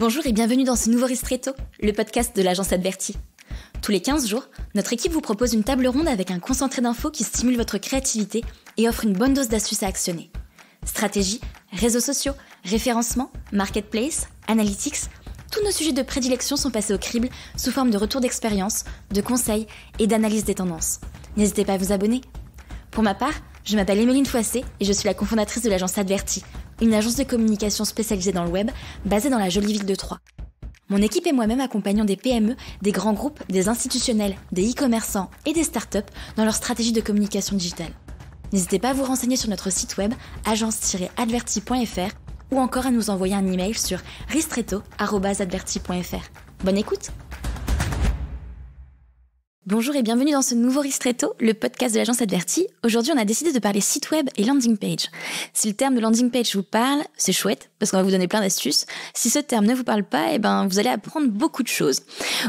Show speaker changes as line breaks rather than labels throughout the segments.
Bonjour et bienvenue dans ce nouveau Ristretto, le podcast de l'agence Adverti. Tous les 15 jours, notre équipe vous propose une table ronde avec un concentré d'infos qui stimule votre créativité et offre une bonne dose d'astuces à actionner. Stratégie, réseaux sociaux, référencement, marketplace, analytics, tous nos sujets de prédilection sont passés au crible sous forme de retours d'expérience, de conseils et d'analyse des tendances. N'hésitez pas à vous abonner. Pour ma part, je m'appelle Emeline Foissé et je suis la cofondatrice de l'agence Adverti, une agence de communication spécialisée dans le web, basée dans la jolie ville de Troyes. Mon équipe et moi-même accompagnons des PME, des grands groupes, des institutionnels, des e-commerçants et des startups dans leur stratégie de communication digitale. N'hésitez pas à vous renseigner sur notre site web agence-adverti.fr ou encore à nous envoyer un email sur ristretto.adverti.fr. Bonne écoute Bonjour et bienvenue dans ce nouveau Ristretto, le podcast de l'agence Adverti. Aujourd'hui, on a décidé de parler site web et landing page. Si le terme de landing page vous parle, c'est chouette parce qu'on va vous donner plein d'astuces. Si ce terme ne vous parle pas, eh ben, vous allez apprendre beaucoup de choses.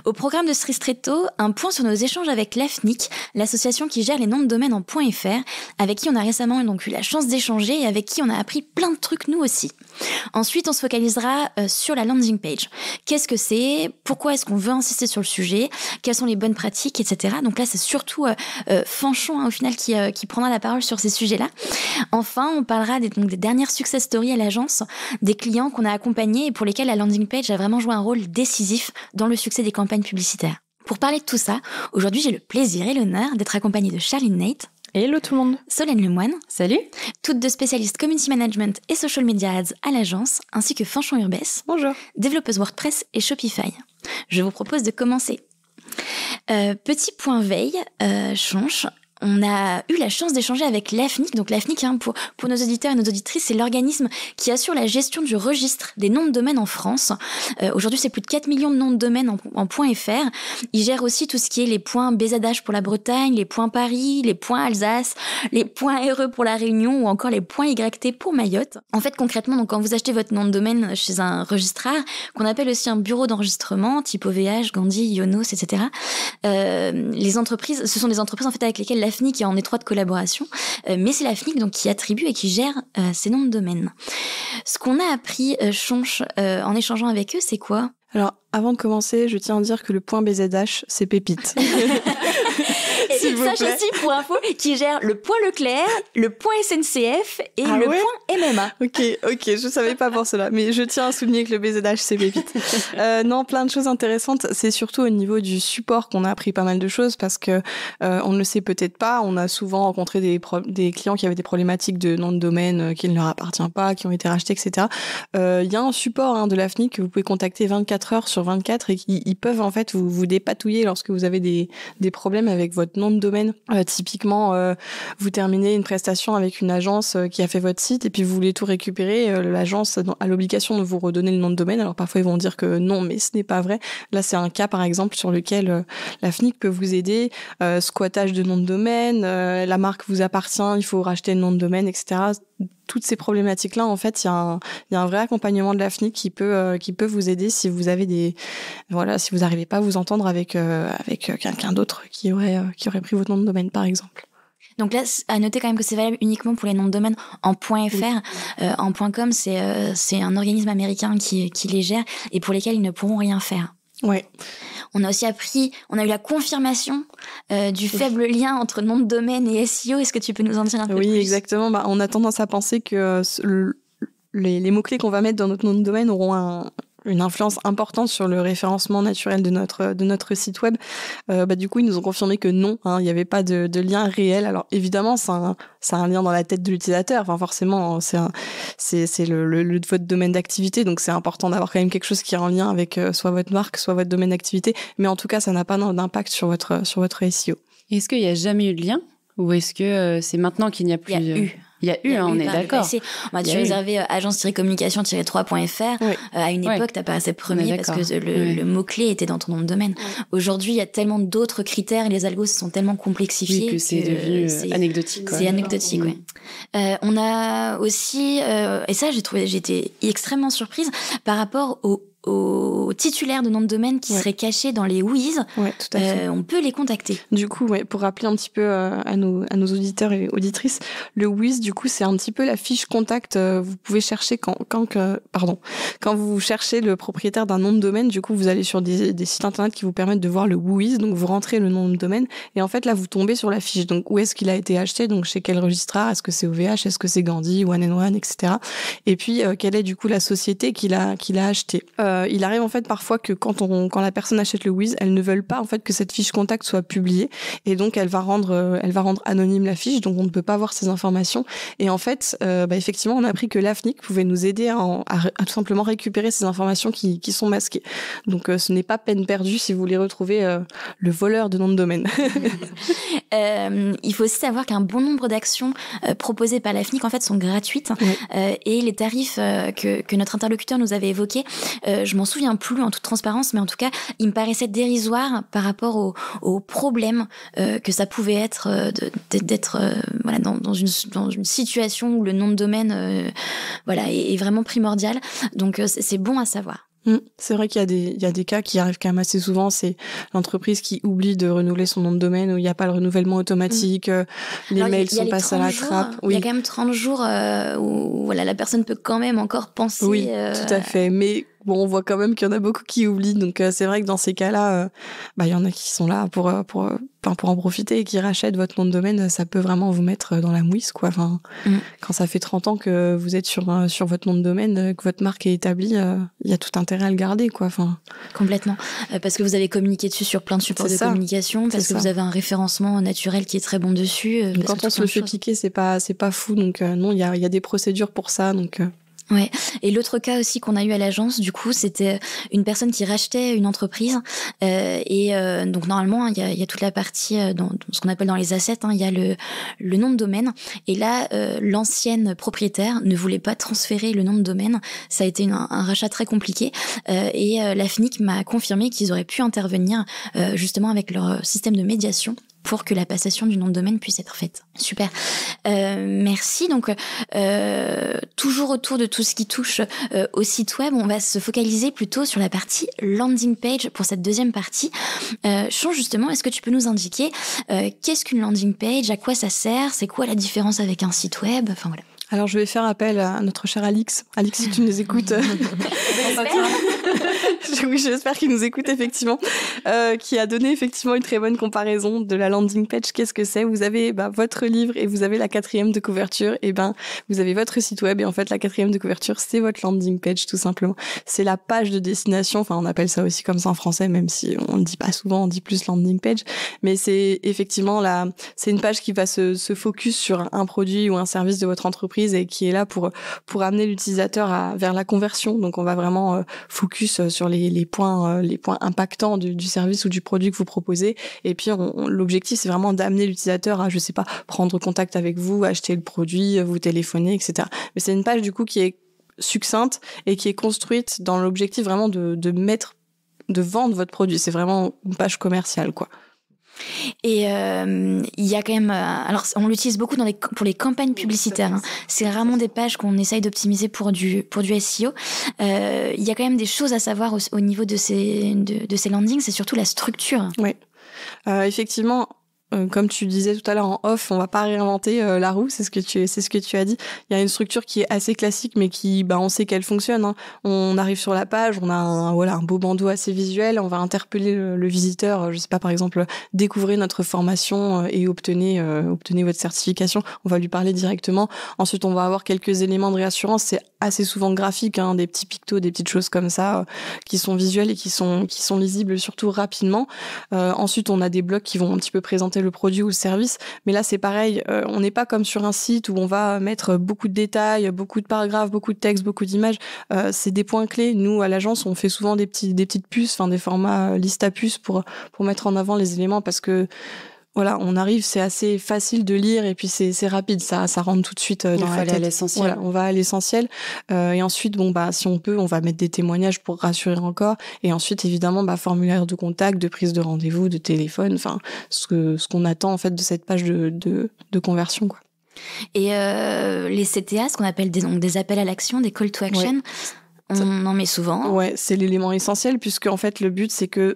Au programme de ce Ristretto, un point sur nos échanges avec l'AFNIC, l'association qui gère les noms de domaine en .fr, avec qui on a récemment donc eu la chance d'échanger et avec qui on a appris plein de trucs nous aussi. Ensuite, on se focalisera euh, sur la landing page. Qu'est-ce que c'est? Pourquoi est-ce qu'on veut insister sur le sujet? Quelles sont les bonnes pratiques? Etc. Donc là, c'est surtout euh, euh, Fanchon hein, au final qui, euh, qui, prendra la parole sur ces sujets-là. Enfin, on parlera des, donc, des dernières success stories à l'agence, des clients qu'on a accompagnés et pour lesquels la landing page a vraiment joué un rôle décisif dans le succès des campagnes publicitaires. Pour parler de tout ça, aujourd'hui j'ai le plaisir et l'honneur d'être accompagnée de Charline Nate.
Hello tout le monde.
Solène Lemoine.
Salut.
Toutes deux spécialistes community management et social media ads à l'agence, ainsi que Fanchon Urbès.
Bonjour.
Développeuse WordPress et Shopify. Je vous propose de commencer euh, petit point veille, euh, change on a eu la chance d'échanger avec l'AFNIC. Donc l'AFNIC, hein, pour, nos auditeurs et nos auditrices, c'est l'organisme qui assure la gestion du registre des noms de domaine en France. Euh, aujourd'hui, c'est plus de 4 millions de noms de domaine en, en .fr. Il gère aussi tout ce qui est les points BZH pour la Bretagne, les points Paris, les points Alsace, les points RE pour la Réunion ou encore les points YT pour Mayotte. En fait, concrètement, donc quand vous achetez votre nom de domaine chez un registraire, qu'on appelle aussi un bureau d'enregistrement, type OVH, Gandhi, Yonos, etc., euh, les entreprises, ce sont des entreprises en fait avec lesquelles FNIC qui est en étroite collaboration, euh, mais c'est la FNIC donc qui attribue et qui gère euh, ces noms de domaines. Ce qu'on a appris, euh, Chonche, en échangeant avec eux, c'est quoi?
Alors, avant de commencer, je tiens à dire que le point BZH, c'est pépite.
Sache aussi, pour info, qui gère le point Leclerc, le point SNCF et ah le point MMA.
Ok, ok, je savais pas pour cela, mais je tiens à souligner que le BZH, c'est pépite. euh, non, plein de choses intéressantes. C'est surtout au niveau du support qu'on a appris pas mal de choses parce que euh, on ne le sait peut-être pas. On a souvent rencontré des, des clients qui avaient des problématiques de nom de domaine euh, qui ne leur appartient pas, qui ont été rachetés, etc. Euh, il y a un support hein, de l'AFNI que vous pouvez contacter 24 heures sur 24 et qui ils peuvent en fait vous, vous dépatouiller lorsque vous avez des, des problèmes avec votre nom de domaine. Euh, typiquement, euh, vous terminez une prestation avec une agence euh, qui a fait votre site et puis vous voulez tout récupérer. L'agence a l'obligation de vous redonner le nom de domaine. Alors parfois ils vont dire que non, mais ce n'est pas vrai. Là, c'est un cas par exemple sur lequel la FNIC peut vous aider. squattage de nom de domaine, la marque vous appartient, il faut racheter le nom de domaine, etc toutes ces problématiques-là, en fait, il y, a un, y a un vrai accompagnement de la FNIC qui peut, euh, qui peut vous aider si vous avez des, voilà, si vous n'arrivez pas à vous entendre avec, euh, avec euh, quelqu'un d'autre qui aurait, qui aurait pris votre nom de domaine, par exemple.
Donc là, à noter quand même que c'est valable uniquement pour les noms de domaine en .fr. en .com, c'est c'est un organisme américain qui, qui les gère et pour lesquels ils ne pourront rien faire.
Ouais.
On a aussi appris, on a eu la confirmation euh, du faible lien entre nom de domaine et SEO. Est-ce que tu peux nous en dire un peu
oui,
plus?
Oui, exactement. Bah, on a tendance à penser que euh, les, les mots-clés qu'on va mettre dans notre nom de domaine auront un, une influence importante sur le référencement naturel de notre de notre site web. Euh, bah, du coup, ils nous ont confirmé que non, hein, il n'y avait pas de, de, lien réel. Alors évidemment, c'est un, un lien dans la tête de l'utilisateur. Enfin, forcément, c'est c'est le, le, le, votre domaine d'activité, donc c'est important d'avoir quand même quelque chose qui est en lien avec euh, soit votre marque, soit votre domaine d'activité. Mais en tout cas, ça n'a pas d'impact sur votre sur votre SEO.
Est-ce qu'il n'y a jamais eu de lien? Ou est-ce que euh, c'est maintenant qu'il n'y a plus
Il y a eu.
Il y a eu, hein, on est d'accord.
On m'a réservé euh, agence-communication-3.fr. Euh, à une époque, tu t'apparaissais premier parce que le, le mot-clé était dans ton nom de domaine. Aujourd'hui, il y a tellement d'autres critères et les algos se sont tellement complexifiés
que c'est devenu anecdotique.
C'est anecdotique, oui. Euh, on a aussi, et ça, j'ai trouvé, j'étais extrêmement surprise par rapport au aux titulaires de noms de domaine qui seraient cachés dans les WIS,
ouais, tout à fait.
on peut les contacter.
Du coup, ouais, pour rappeler un petit peu à, nos, à nos auditeurs et auditrices, le WIS, du coup, c'est un petit peu la fiche contact. vous pouvez chercher quand, quand, que, pardon, quand vous cherchez le propriétaire d'un nom de domaine, du coup, vous allez sur des, des sites internet qui vous permettent de voir le WIS, donc vous rentrez le nom de domaine, et en fait, là, vous tombez sur la fiche. Donc, où est-ce qu'il a été acheté, donc chez quel registrar, est-ce que c'est OVH, est-ce que c'est Gandhi, One and One, etc. Et puis, euh, quelle est du coup la société qu'il a, qu'il a acheté? Euh, il arrive en fait parfois que quand, on, quand la personne achète le Wiz, elle ne veut pas en fait que cette fiche contact soit publiée, et donc elle va rendre, euh, elle va rendre anonyme la fiche, donc on ne peut pas voir ces informations. Et en fait, euh, bah, effectivement, on a appris que l'AFNIC pouvait nous aider à, à, tout simplement récupérer ces informations qui, qui sont masquées. Donc, euh, ce n'est pas peine perdue si vous voulez retrouver le voleur de nom de domaine.
il faut aussi savoir qu'un bon nombre d'actions euh, proposées par la FNIC en fait sont gratuites euh, et les tarifs euh, que, que, notre interlocuteur nous avait évoqués, je m'en souviens plus en toute transparence, mais en tout cas, il me paraissait dérisoire par rapport aux au problèmes que ça pouvait être d'être voilà dans, dans, une dans une situation où le nom de domaine voilà est, est vraiment primordial. Donc c'est bon à savoir.
Mm. C'est vrai qu'il y a des il y a des cas qui arrivent quand même assez souvent. C'est l'entreprise qui oublie de renouveler son nom de domaine où il n'y a pas le renouvellement automatique, mm. euh, les mails sont passés à la trappe.
Oui. Il y a quand même 30 jours euh, où voilà la personne peut quand même encore penser.
Oui, euh, tout à fait. Mais bon, on voit quand même qu'il y en a beaucoup qui oublient. Donc euh, c'est vrai que dans ces cas-là, euh, bah il y en a qui sont là pour euh, pour pour en profiter et qui rachètent votre nom de domaine. Ça peut vraiment vous mettre dans la mouise, quoi. Enfin, mm. quand ça fait 30 ans que vous êtes sur sur votre nom de domaine, que votre marque est établie, il y a tout intérêt à le garder, quoi. Enfin,
complètement, parce que vous avez communiqué dessus sur plein de supports de communication, parce que vous avez un référencement naturel qui est très bon dessus.
quand on se le fait piquer, c'est pas c'est pas fou. Donc non, il y a il y a des procédures pour ça. Donc
Ouais. Et l'autre cas aussi qu'on a eu à l'agence, du coup, c'était une personne qui rachetait une entreprise. Euh, et euh, donc normalement, il y a, y a, toute la partie euh, dans, ce qu'on appelle dans les assets. Hein, il y a le, le nom de domaine. Et là, euh, l'ancienne propriétaire ne voulait pas transférer le nom de domaine. Ça a été un, un rachat très compliqué. Euh, et la FNIC m'a confirmé qu'ils auraient pu intervenir justement avec leur système de médiation pour que la passation du nom de domaine puisse être faite. Super. Euh, merci. Donc, euh, toujours autour de tout ce qui touche euh, au site web, on va se focaliser plutôt sur la partie landing page pour cette deuxième partie. Euh, justement, est-ce que tu peux nous indiquer euh, qu'est-ce qu'une landing page, à quoi ça sert, c'est quoi la différence avec un site web? Enfin voilà.
Alors, je vais faire appel à notre cher Alix. Alix, si tu nous écoutes. oui, j'espère qu'il nous écoute effectivement, euh, qui a donné effectivement une très bonne comparaison de la landing page. Qu'est-ce que c'est? Vous avez bah, votre livre et vous avez la quatrième de couverture. Et ben, vous avez votre site web et en fait la quatrième de couverture, c'est votre landing page tout simplement. C'est la page de destination. Enfin, on appelle ça aussi comme ça en français, même si on ne dit pas souvent, on dit plus landing page. Mais c'est effectivement la, c'est une page qui va se, se focus sur un produit ou un service de votre entreprise et qui est là pour pour amener l'utilisateur vers la conversion. Donc on va vraiment euh, focus euh, sur les, points euh, les points impactants du, du, service ou du produit que vous proposez. Et puis l'objectif c'est vraiment d'amener l'utilisateur à je sais pas prendre contact avec vous, acheter le produit, vous téléphoner, etc. Mais c'est une page du coup qui est succincte et qui est construite dans l'objectif vraiment de, de mettre de vendre votre produit. C'est vraiment une page commerciale quoi.
Et euh, il y a quand même, euh, alors on l'utilise beaucoup dans les, pour les campagnes publicitaires. Hein. C'est rarement des pages qu'on essaye d'optimiser pour du pour du SEO. Euh, il y a quand même des choses à savoir au, niveau de ces de, de ces landings. C'est surtout la structure.
Oui, euh, effectivement euh, comme tu disais tout à l'heure en off, on va pas réinventer euh, la roue, c'est ce que tu c'est ce que tu as dit. Il y a une structure qui est assez classique, mais qui, bah, on sait qu'elle fonctionne. Hein. On arrive sur la page, on a un, voilà un beau bandeau assez visuel, on va interpeller le, visiteur. Euh, je sais pas, par exemple, découvrez notre formation et obtenez obtenez votre certification. On va lui parler directement. Ensuite, on va avoir quelques éléments de réassurance. C'est assez souvent graphique, hein, des petits pictos, des petites choses comme ça, qui sont visuels et qui sont qui sont lisibles surtout rapidement. ensuite, on a des blocs qui vont un petit peu présenter le produit ou le service. Mais là, c'est pareil. Euh, on n'est pas comme sur un site où on va mettre beaucoup de détails, beaucoup de paragraphes, beaucoup de textes, beaucoup d'images. Euh, c'est des points clés. Nous, à l'agence, on fait souvent des petits, des petites puces, enfin des formats euh, liste à puces pour pour mettre en avant les éléments parce que voilà, on arrive, c'est assez facile de lire et puis c'est rapide, ça ça rentre tout de suite euh, dans la tête.
l'essentiel.
Voilà, on va à l'essentiel euh, et ensuite bon bah si on peut, on va mettre des témoignages pour rassurer encore et ensuite évidemment bah formulaire de contact, de prise de rendez-vous, de téléphone, enfin ce que ce qu'on attend en fait de cette page de de, de conversion quoi.
Et euh, les CTA, ce qu'on appelle des, donc, des appels à l'action, des call to action, On en met souvent.
Ouais, c'est l'élément essentiel puisque en fait le but c'est que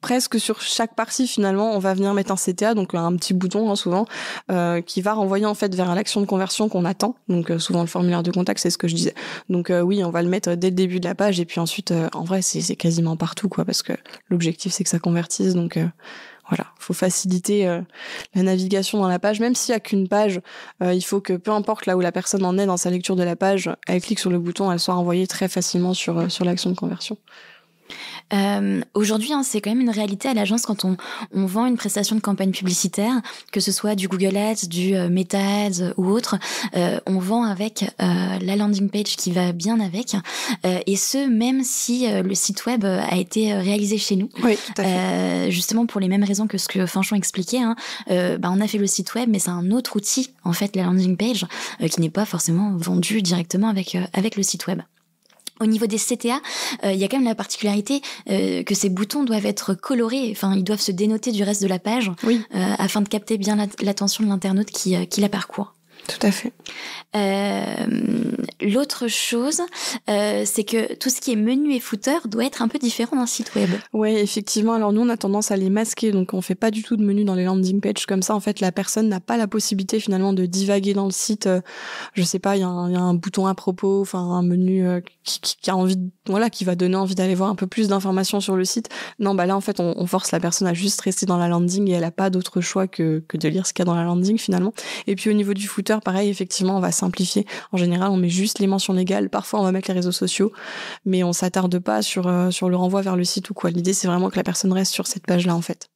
presque sur chaque partie finalement on va venir mettre un CTA donc un petit bouton hein, souvent euh, qui va renvoyer en fait vers l'action de conversion qu'on attend. Donc euh, souvent le formulaire de contact c'est ce que je disais. Donc euh, oui on va le mettre dès le début de la page et puis ensuite euh, en vrai c'est quasiment partout quoi parce que l'objectif c'est que ça convertisse. Donc euh, voilà, faut faciliter euh, la navigation dans la page, même s'il y a qu'une page, euh, il faut que peu importe là où la personne en est dans sa lecture de la page, elle clique sur le bouton, elle soit renvoyée très facilement sur euh, sur l'action de conversion.
Euh, Aujourd'hui, hein, c'est quand même une réalité à l'agence quand on, on, vend une prestation de campagne publicitaire, que ce soit du Google Ads, du euh, Meta Ads ou autre, euh, on vend avec euh, la landing page qui va bien avec, euh, et ce même si euh, le site web a été réalisé chez nous.
Oui, tout à fait.
justement pour les mêmes raisons que ce que Fanchon expliquait, hein, bah, on a fait le site web, mais c'est un autre outil en fait, la landing page, qui n'est pas forcément vendu directement avec avec le site web. Au niveau des CTA, euh, il y a quand même la particularité euh, que ces boutons doivent être colorés, enfin ils doivent se dénoter du reste de la page
oui.
euh, afin de capter bien l'attention de l'internaute qui, euh, qui la parcourt.
Tout à fait.
Euh, L'autre chose, euh, c'est que tout ce qui est menu et footer doit être un peu différent d'un site web.
Oui, effectivement. Alors nous, on a tendance à les masquer, donc on fait pas du tout de menu dans les landing pages comme ça. En fait, la personne n'a pas la possibilité finalement de divaguer dans le site. Euh, je sais pas, il y, y, a un bouton à propos, enfin un menu qui, qui, qui, a envie, de, voilà, qui va donner envie d'aller voir un peu plus d'informations sur le site. Non, bah là, en fait, on, on, force la personne à juste rester dans la landing et elle a pas d'autre choix que, que de lire ce qu'il y a dans la landing finalement. Et puis au niveau du footer, pareil, effectivement, on va simplifier. En général, on met juste les mentions légales. Parfois, on va mettre les réseaux sociaux, mais on s'attarde pas sur euh, sur le renvoi vers le site ou quoi. L'idée, c'est vraiment que la personne reste sur cette page-là, en fait.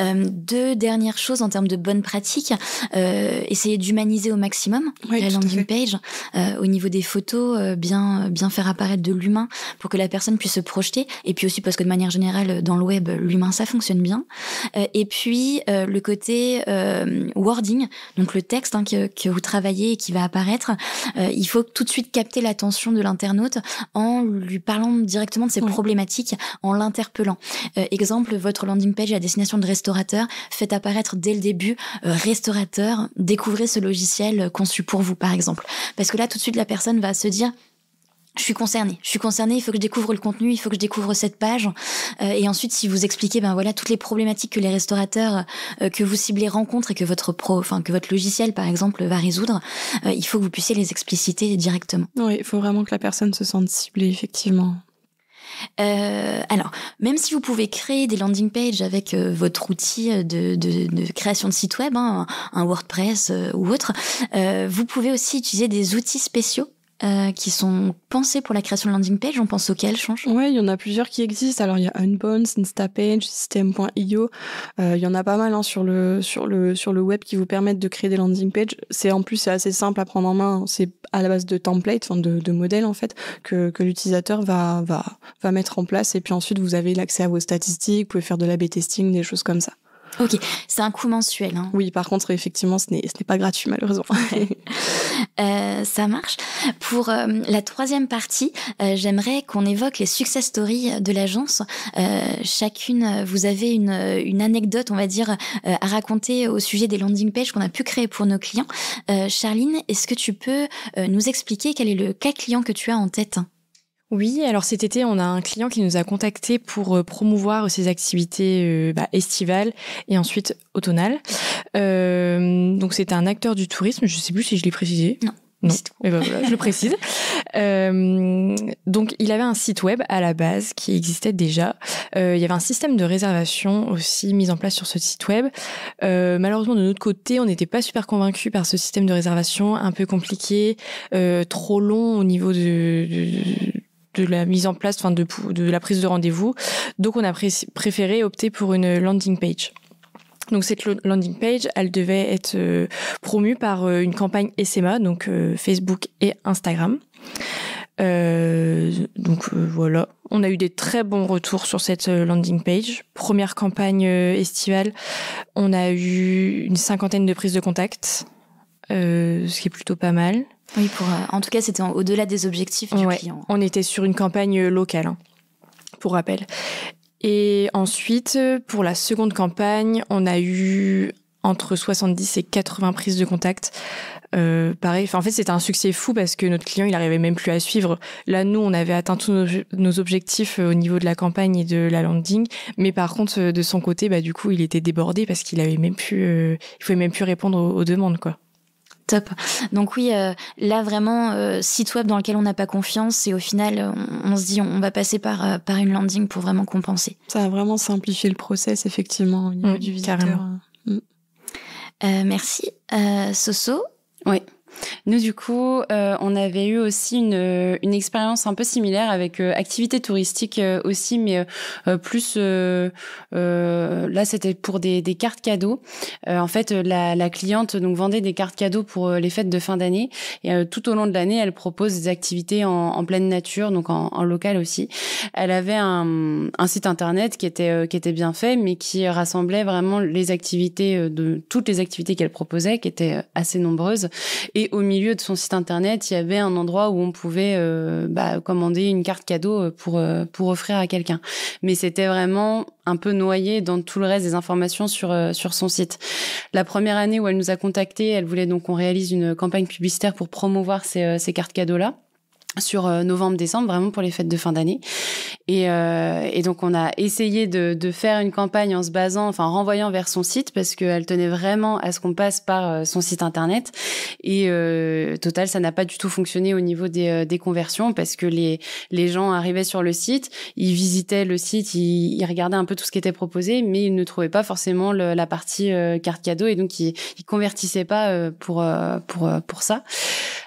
Euh, deux dernières choses en termes de bonnes pratiques. Euh, essayer d'humaniser au maximum la landing page. Euh, au niveau des photos, euh, bien, bien faire apparaître de l'humain pour que la personne puisse se projeter. Et puis aussi parce que de manière générale, dans le web, l'humain, ça fonctionne bien. Et puis, le côté wording, donc le texte hein, que, que, vous travaillez et qui va apparaître, il faut tout de suite capter l'attention de l'internaute en lui parlant directement de ses problématiques, en l'interpellant. exemple, votre landing page à destination de restaurateur, faites apparaître dès le début euh, restaurateur, découvrez ce logiciel conçu pour vous par exemple. Parce que là tout de suite la personne va se dire je suis concernée, je suis concernée, il faut que je découvre le contenu, il faut que je découvre cette page. Euh, et ensuite, si vous expliquez, ben voilà, toutes les problématiques que les restaurateurs euh, que vous ciblez rencontrent et que votre pro, enfin que votre logiciel, par exemple, va résoudre, euh, il faut que vous puissiez les expliciter directement.
Oui, il faut vraiment que la personne se sente ciblée, effectivement.
Euh, alors, même si vous pouvez créer des landing pages avec euh, votre outil de, de, création de site web, hein, un WordPress euh, ou autre, vous pouvez aussi utiliser des outils spéciaux euh, qui sont pensés pour la création de landing page. On pense auxquels, change?
Oui, il y en a plusieurs qui existent. Alors, il y a Unbounce, Instapage, System.io. Euh, il y en a pas mal hein, sur, le, sur, le, sur le web qui vous permettent de créer des landing pages. C'est en plus, c'est assez simple à prendre en main. C'est à la base de templates, enfin de, de modèles en fait, que, que l'utilisateur va, va, va mettre en place. Et puis ensuite, vous avez l'accès à vos statistiques, vous pouvez faire de l'A-B testing, des choses comme ça.
Ok, c'est un coût mensuel. Hein.
Oui, par contre, effectivement, ce n'est pas gratuit, malheureusement.
euh, ça marche. Pour euh, la troisième partie, euh, j'aimerais qu'on évoque les success stories de l'agence. Chacune, vous avez une, une, anecdote, on va dire, à raconter au sujet des landing pages qu'on a pu créer pour nos clients. Charline, est-ce que tu peux nous expliquer quel est le cas client que tu as en tête?
Oui, alors cet été, on a un client qui nous a contacté pour euh, promouvoir ses activités euh, bah, estivales et ensuite automnales. Euh, donc c'était un acteur du tourisme, je sais plus si je l'ai précisé.
Non.
Non, et ben voilà, je le précise. Euh, donc, il avait un site web à la base qui existait déjà. Euh, il y avait un système de réservation aussi mis en place sur ce site web. Euh, malheureusement, de notre côté, on n'était pas super convaincus par ce système de réservation, un peu compliqué, euh, trop long au niveau de, de de la mise en place, enfin de, de la prise de rendez-vous. Donc on a pré préféré opter pour une landing page. Donc cette landing page, elle devait être euh, promue par euh, une campagne SMA, donc euh, Facebook et Instagram. donc voilà, on a eu des très bons retours sur cette landing page. Première campagne estivale, on a eu une cinquantaine de prises de contact, ce qui est plutôt pas mal.
Oui, pour, en tout cas, c'était au-delà des objectifs du
ouais,
client.
On était sur une campagne locale, hein, pour rappel. Et ensuite, pour la seconde campagne, on a eu entre 70 et 80 prises de contact. Euh, pareil, en fait, c'était un succès fou parce que notre client, il arrivait même plus à suivre. Là, nous, on avait atteint tous nos, objectifs euh, au niveau de la campagne et de la landing, mais par contre, euh, de son côté, bah du coup, il était débordé parce qu'il avait même plus, euh, il pouvait même plus répondre aux, demandes, quoi.
Top. Donc oui, là vraiment site web dans lequel on n'a pas confiance et au final on, se dit on, va passer par par une landing pour vraiment compenser.
Ça a vraiment simplifié le process effectivement au niveau mmh, du visiteur.
Mmh. merci. Soso,
oui. Nous, du coup, euh, on avait eu aussi une, euh, une expérience un peu similaire avec euh, activité touristique euh, aussi, mais plus là, c'était pour des, cartes cadeaux. en fait, la, cliente donc vendait des cartes cadeaux pour les fêtes de fin d'année, et tout au long de l'année, elle propose des activités en, pleine nature, donc en, en, local aussi. Elle avait un, un site internet qui était qui était bien fait, mais qui rassemblait vraiment les activités de toutes les activités qu'elle proposait, qui étaient assez nombreuses, et au milieu de son site internet, il y avait un endroit où on pouvait euh, bah, commander une carte cadeau euh, pour euh, pour offrir à quelqu'un. Mais c'était vraiment un peu noyé dans tout le reste des informations sur sur son site. La première année où elle nous a contacté, elle voulait donc qu'on réalise une campagne publicitaire pour promouvoir ces, ces cartes cadeaux là sur euh, novembre-décembre, vraiment pour les fêtes de fin d'année. Et, euh, et, donc on a essayé de, de, faire une campagne en se basant, enfin en renvoyant vers son site parce qu'elle tenait vraiment à ce qu'on passe par euh, son site internet. Et euh, total, ça n'a pas du tout fonctionné au niveau des, euh, des, conversions parce que les, les gens arrivaient sur le site, ils visitaient le site, ils, ils regardaient un peu tout ce qui était proposé, mais ils ne trouvaient pas forcément le, la partie carte cadeau et donc ils, ils convertissaient pas pour pour pour ça.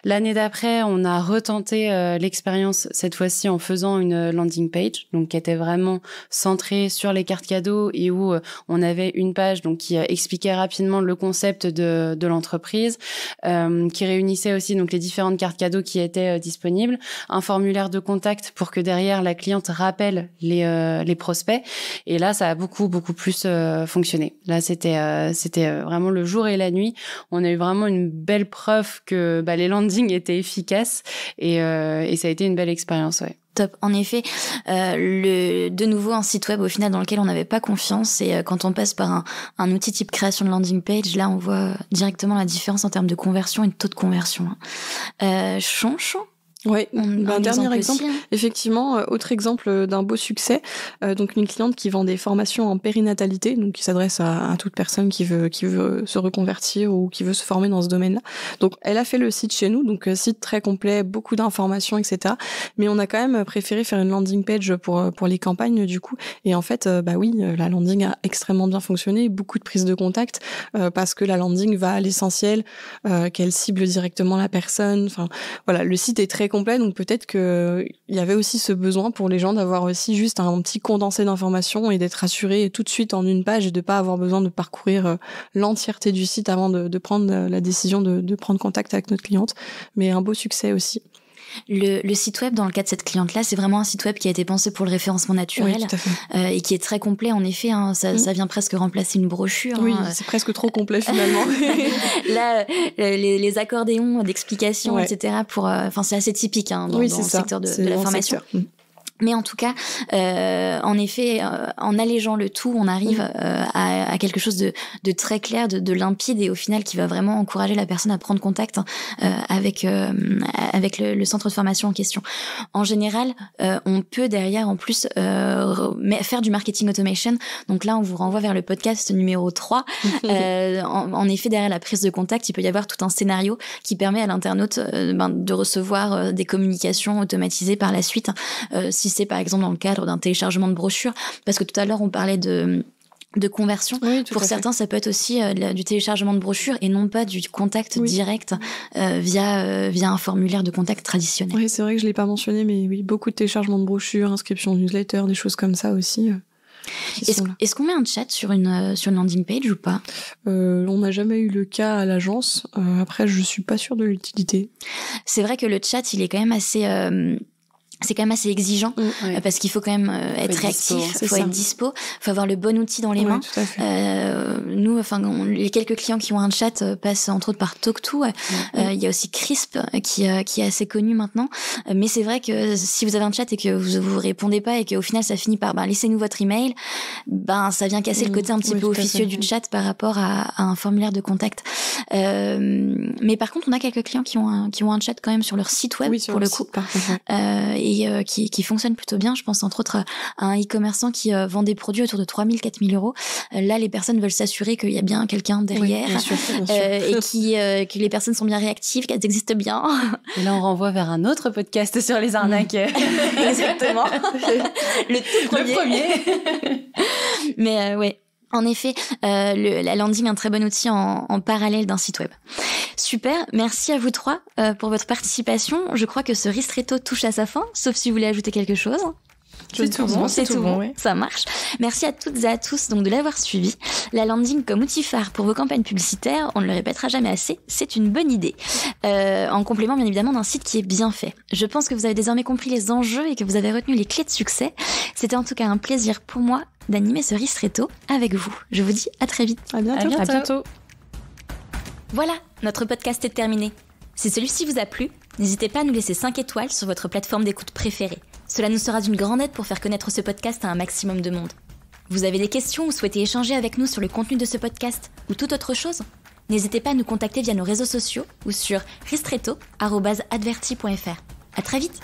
L'année d'après, on a retenté euh, l'expérience cette fois-ci en faisant une landing page, donc qui était vraiment centrée sur les cartes cadeaux et où euh, on avait une page donc qui expliquait rapidement le concept de, de l'entreprise, euh, qui réunissait aussi donc les différentes cartes cadeaux qui étaient disponibles, un formulaire de contact pour que derrière la cliente rappelle les, les prospects. Et là, ça a beaucoup beaucoup plus fonctionné. Là, c'était c'était vraiment le jour et la nuit. On a eu vraiment une belle preuve que bah, les landings étaient efficaces et euh, et ça a été une belle expérience, ouais.
Top. En effet, euh, le, de nouveau un site web au final dans lequel on n'avait pas confiance et euh, quand on passe par un, un, outil type création de landing page, là on voit directement la différence en termes de conversion et de taux de conversion. Euh, chonchon
oui, un, un dernier exemple, hein. effectivement, euh, autre exemple d'un beau succès. Euh, donc une cliente qui vend des formations en périnatalité, donc qui s'adresse à, à, toute personne qui veut qui veut se reconvertir ou qui veut se former dans ce domaine-là. Donc elle a fait le site chez nous, donc euh, site très complet, beaucoup d'informations, etc. Mais on a quand même préféré faire une landing page pour pour les campagnes du coup. Et en fait, bah oui, la landing a extrêmement bien fonctionné, beaucoup de prises de contact parce que la landing va à l'essentiel, qu'elle cible directement la personne. Enfin voilà, le site est très donc peut-être que il y avait aussi ce besoin pour les gens d'avoir aussi juste un petit condensé d'informations et d'être rassurés tout de suite en une page et de pas avoir besoin de parcourir euh, l'entièreté du site avant de, prendre la décision de prendre contact avec notre cliente. Mais un beau succès aussi.
Le, le, site web, dans le cas de cette cliente-là, c'est vraiment un site web qui a été pensé pour le référencement naturel euh, et qui est très complet. En effet, hein, ça, mm. ça, vient presque remplacer une brochure.
Oui, hein. c'est presque trop complet finalement.
Là, les, les accordéons d'explication, etc. Pour, euh, enfin, c'est assez typique hein, dans, dans le secteur de, de la formation. Mais en tout cas, euh, en effet, euh, en allégeant le tout, on arrive mm. euh, à, à, quelque chose de, de très clair, de, de, limpide et au final qui va vraiment encourager la personne à prendre contact euh, avec euh, avec le, le, centre de formation en question. En général, euh, on peut derrière en plus faire du marketing automation. Donc là, on vous renvoie vers le podcast numéro 3. en, en, effet, derrière la prise de contact, il peut y avoir tout un scénario qui permet à l'internaute ben, de recevoir des communications automatisées par la suite si c'est par exemple dans le cadre d'un téléchargement de brochure, parce que tout à l'heure on parlait de de conversion. Pour certains, ça peut être aussi euh, du téléchargement de brochure et non pas du contact direct euh, via euh, via un formulaire de contact traditionnel.
Oui, c'est vrai que je l'ai pas mentionné, mais oui, beaucoup de téléchargement de brochures, inscription newsletter, des choses comme ça aussi.
Est-ce qu'on met un chat sur une, sur une landing page ou pas?
On n'a jamais eu le cas à l'agence. après, je suis pas sûre de l'utilité.
C'est vrai que le chat, il est quand même assez c'est quand même assez exigeant
Ouais.
euh, parce qu'il faut quand même euh, être réactif,
c'est
faut être dispo, faut avoir le bon outil dans les
Ouais,
mains. Euh, nous, enfin, on- les quelques clients qui ont un chat euh, passent entre autres par TalkTo. Euh, Il y a aussi Crisp qui, qui est assez connu maintenant. Mais c'est vrai que si vous avez un chat et que vous vous répondez pas et qu'au final ça finit par ben, laissez-nous votre email, ben ça vient casser le
Mhm.
côté un petit
Oui, Mm.
peu officieux du chat par rapport à, à un formulaire de contact. Euh, mais par contre, on a quelques clients qui ont un, qui ont un chat quand même sur leur site web
oui, sur
pour le coup
site,
et euh, qui, qui fonctionne plutôt bien. Je pense entre autres à un e-commerçant qui euh, vend des produits autour de 3000 4000 euros. Euh, là, les personnes veulent s'assurer qu'il y a bien quelqu'un
Oui,
derrière.
bien sûr, bien sûr.
et qui, que les personnes sont bien réactives, qu'elles existent bien.
Et là, on renvoie vers un autre podcast sur les arnaques.
Exactement. le tout premier.
Le premier.
Mais ouais. En effet, euh, le, la landing est un très bon outil en, en parallèle d'un site web. Super, merci à vous trois euh, pour votre participation. Je crois que ce ristretto touche à sa fin, sauf si vous voulez ajouter quelque chose.
C'est tout bon, c'est tout bon, ouais.
ça marche. Merci à toutes et à tous donc de l'avoir suivi. La landing comme outil phare pour vos campagnes publicitaires, on ne le répétera jamais assez, c'est une bonne idée. Euh, en complément bien évidemment d'un site qui est bien fait. Je pense que vous avez désormais compris les enjeux et que vous avez retenu les clés de succès. C'était en tout cas un plaisir pour moi d'animer ce ristretto avec vous. Je vous dis à très vite.
À bientôt.
À bientôt.
À bientôt.
Voilà, notre podcast est terminé. Si celui-ci vous a plu, n'hésitez pas à nous laisser 5 étoiles sur votre plateforme d'écoute préférée. Cela nous sera d'une grande aide pour faire connaître ce podcast à un maximum de monde. Vous avez des questions ou souhaitez échanger avec nous sur le contenu de ce podcast ou toute autre chose N'hésitez pas à nous contacter via nos réseaux sociaux ou sur ristretto.adverti.fr. À très vite